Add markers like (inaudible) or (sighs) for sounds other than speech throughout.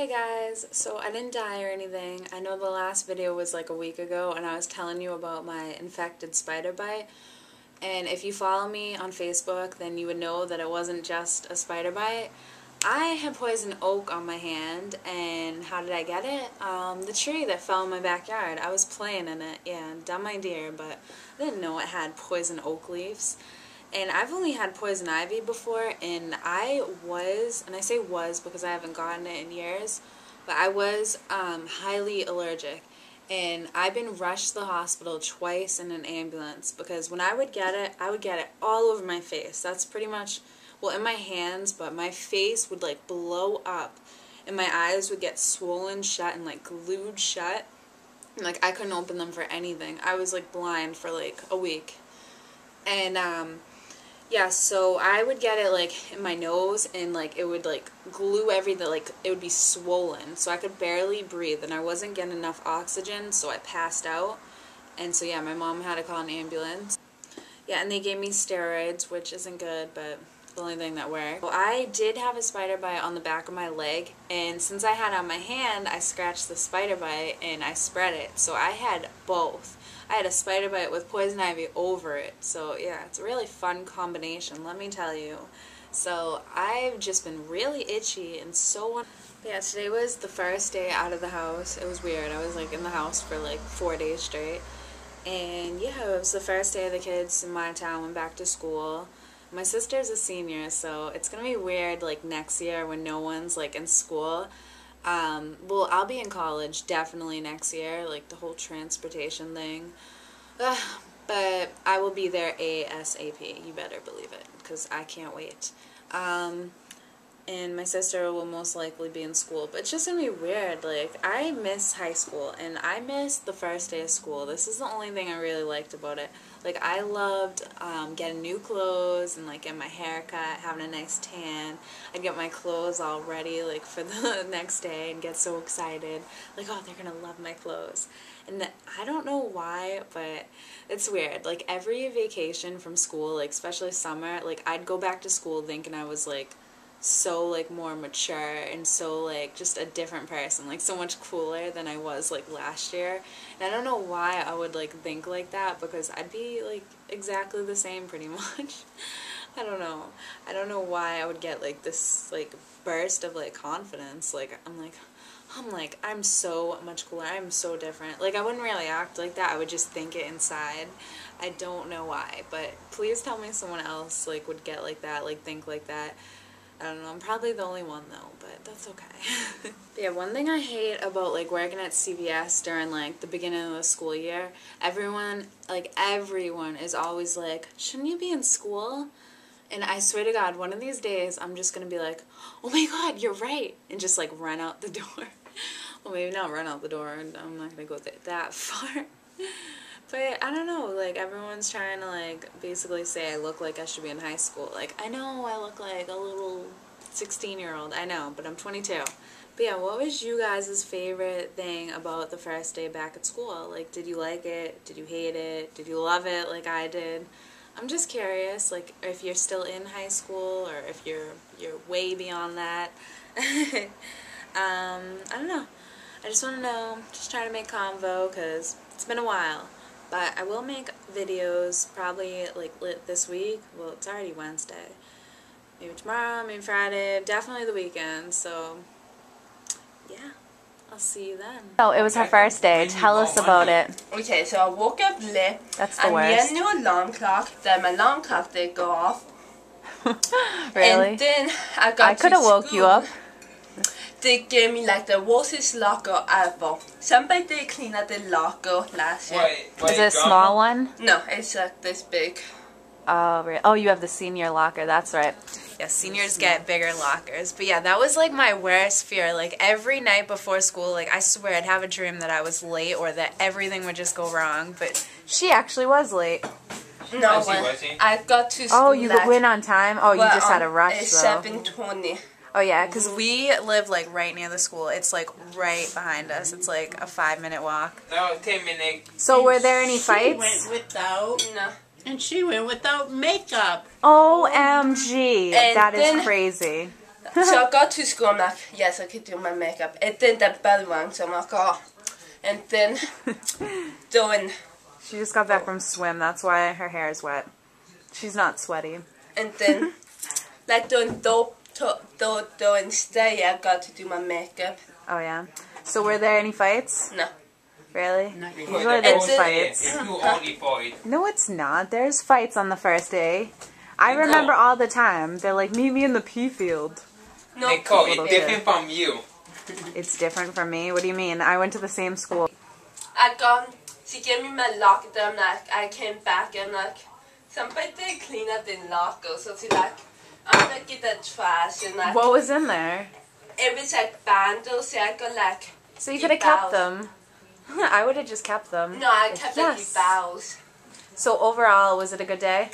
Hey guys, so I didn't die or anything. I know the last video was like a week ago and I was telling you about my infected spider bite. And if you follow me on Facebook, then you would know that it wasn't just a spider bite. I had poison oak on my hand, and how did I get it? Um, the tree that fell in my backyard. I was playing in it, yeah, dumb idea, but I didn't know it had poison oak leaves. And I've only had poison ivy before, and I was, and I say was because I haven't gotten it in years, but I was um, highly allergic. And I've been rushed to the hospital twice in an ambulance because when I would get it, I would get it all over my face. That's pretty much, well, in my hands, but my face would like blow up, and my eyes would get swollen shut and like glued shut. And, like I couldn't open them for anything. I was like blind for like a week. And um yeah, so I would get it like in my nose and like it would like glue everything, like it would be swollen. So I could barely breathe and I wasn't getting enough oxygen, so I passed out. And so yeah, my mom had to call an ambulance. Yeah, and they gave me steroids, which isn't good, but the only thing that worked. Well, I did have a spider bite on the back of my leg, and since I had on my hand, I scratched the spider bite and I spread it. So I had both. I had a spider bite with poison ivy over it. So yeah, it's a really fun combination, let me tell you. So I've just been really itchy and so on. yeah, today was the first day out of the house. It was weird. I was like in the house for like four days straight. And yeah, it was the first day of the kids in my town went back to school. My sister's a senior, so it's gonna be weird like next year when no one's like in school. Um, well, I'll be in college definitely next year, like the whole transportation thing. Uh, but I will be there ASAP. You better believe it, because I can't wait. Um, and my sister will most likely be in school. But it's just gonna be weird. Like, I miss high school, and I miss the first day of school. This is the only thing I really liked about it. Like, I loved um, getting new clothes and, like, getting my hair cut, having a nice tan. I'd get my clothes all ready, like, for (laughs) the next day and get so excited. Like, oh, they're gonna love my clothes. And I don't know why, but it's weird. Like, every vacation from school, like, especially summer, like, I'd go back to school thinking I was, like, so like more mature and so like just a different person like so much cooler than I was like last year. And I don't know why I would like think like that because I'd be like exactly the same pretty (laughs) much. I don't know. I don't know why I would get like this like burst of like confidence. Like I'm like I'm like I'm so much cooler. I'm so different. Like I wouldn't really act like that. I would just think it inside. I don't know why but please tell me someone else like would get like that like think like that I don't know, I'm probably the only one though, but that's okay. (laughs) yeah, one thing I hate about like working at CVS during like the beginning of the school year, everyone, like everyone is always like, shouldn't you be in school? And I swear to God, one of these days I'm just to be like, oh my God, you're right. And just like run out the (laughs) door. well, maybe not run out the door. I'm not to go that far. (laughs) But I don't know, like everyone's trying to like basically say I look like I should be in high school. Like I know I look like a little 16 year old, I know, but I'm 22. But yeah, what was you guys' favorite thing about the first day back at school? Like did you like it? Did you hate it? Did you love it like I did? I'm just curious, like if you're still in high school or if you're you're way beyond that. (laughs) um, I don't know. I just want to know, just trying to make convo because it's been a while. But I will make videos probably like this week. Well, it's already Wednesday. Maybe tomorrow, maybe Friday, definitely the weekend. So, yeah. I'll see you then. Oh, it was her first day. Tell us about it. Okay, so I woke up late. That's the and worst. And new alarm clock. Then my alarm clock did go off. (laughs) really? And then I got I could have woke you up. They gave me like the worst locker ever. Somebody did clean up the locker last year. Wait, wait, Is it a small one? No, it's like this big. Oh, really? oh, you have the senior locker. That's right. Yeah, seniors get bigger lockers. But yeah, that was like my worst fear. Like every night before school, like I swear I'd have a dream that I was late or that everything would just go wrong. But She actually was late. No, Was he, when was he? I got to school Oh, you late. went on time? Oh, you Well, just had a um, rush, It's though. 7.20. Oh, yeah, because because we live like right near the school. It's like right behind us. It's like a five minute walk. No, ten minutes. So were there any fights? She fights? went without, No. and she went without makeup. OMG. And That is then- crazy. so I (laughs) got to school. I'm like, yes, I could do my makeup. And then the bell rang, so I'm like, oh. And then (laughs) doing, She just got back from swim. That's why her hair is wet. She's not sweaty. and then (laughs) like doing do do do doing stay. I got to do my makeup. Oh yeah. So were there any fights? No. Really? Not really. Usually It's there's a- fights. It's only for. No, it's not. There's fights on the first day. I Nicole. remember all the time. They're like, meet me in the pea field. No. Nicole, Little it's different from you. It's different from me. What do you mean? I went to the same school. I gone. She gave me my locker. Then like I came back and like somebody did clean up the locker. So she like I'm gonna get the trash and like What was in there? it was like bundles. So I got like So you could have kept them. (laughs) I would have just kept them. no, I kept like Yes. the bowels. So overall, was it a good day?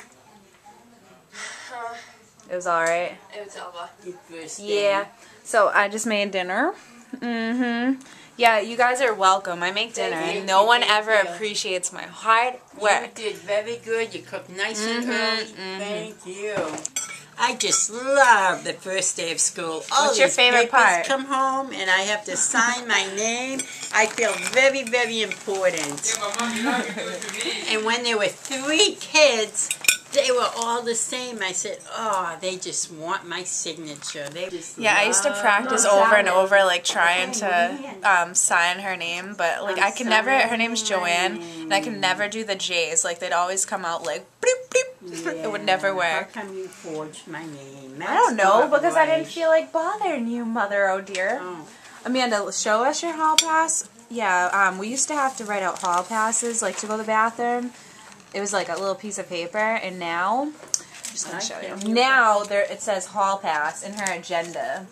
Uh, (sighs) It was alright. it was over. Good first day. Yeah. So I just made dinner. Mm-hmm. Yeah, you guys are welcome. I make dinner. Thank you. No one Thank ever you. appreciates my hard You work. did very good. You cooked nice and Mhm, early. mhm. Thank you. I just love the first day of school. All What's your these favorite part? Come home and I have to sign my name. I feel very, very important. Yeah, but mom, you're not good to me. And when there were three kids, they were all the same. I said, "Oh, they just want my signature." They just Yeah, I used to practice over and over, like trying to um, sign her name, but like I can never. Her name's Joanne, and I can never do the J's. Like they'd always come out like bloop bloop. It would never work. How come you forged my name? I don't know because I didn't feel like bothering you, mother. Oh dear. Oh. Amanda, show us your hall pass. Yeah, um, we used to have to write out hall passes, like to go to the bathroom. It was like a little piece of paper, and now, I'm just gonna I show you. Now there it says hall pass in her agenda.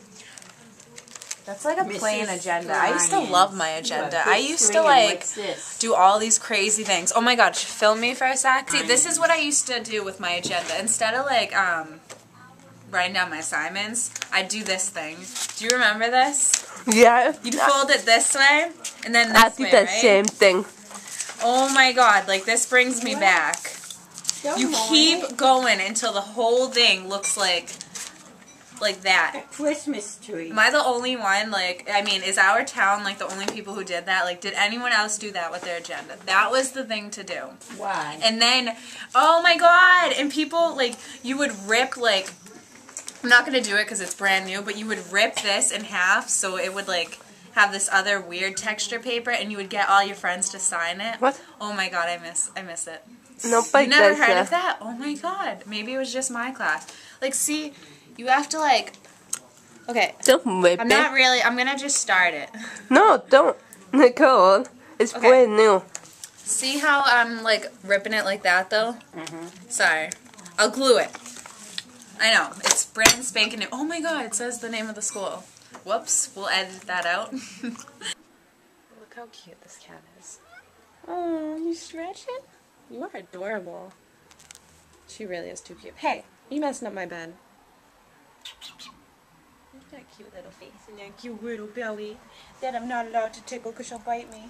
That's like a plain Mrs. agenda. I used to love my agenda. I used to like do all these crazy things. Oh my gosh, film me for a sec. See, this is what I used to do with my agenda. Instead of like um writing down my assignments, I'd do this thing. Do you remember this? Yeah. You'd fold it this way and then this way, right? Same thing. Oh my god, like this brings me back. Don't You mind keep going until the whole thing looks like like that. a Christmas tree. Am I the only one? Like, I mean, is our town like the only people who did that? Like, did anyone else do that with their agenda? That was the thing to do. Why? And then, oh my god! And people like you would rip like. I'm not gonna do it because it's brand new, but you would rip this in half so it would like have this other weird texture paper, and you would get all your friends to sign it. What? Oh my god, I miss I miss it. Nobody You never heard that. of that? Oh my god. Maybe it was just my class. Like, see, you have to like. Okay, Don't whip I'm not really. I'm gonna just start it. (laughs) No, don't. Nicole, it's Okay. brand new. See how I'm like ripping it like that though? Mhm. Sorry. I'll glue it. I know. It's brand spanking new. Oh my god, it says the name of the school. Whoops. We'll edit that out. (laughs) Look how cute this cat is. Oh, you stretch it? You are adorable. She really is too cute. Hey, you messing up my bed. Look at that cute little face and that cute little belly that I'm not allowed to tickle because she'll bite me.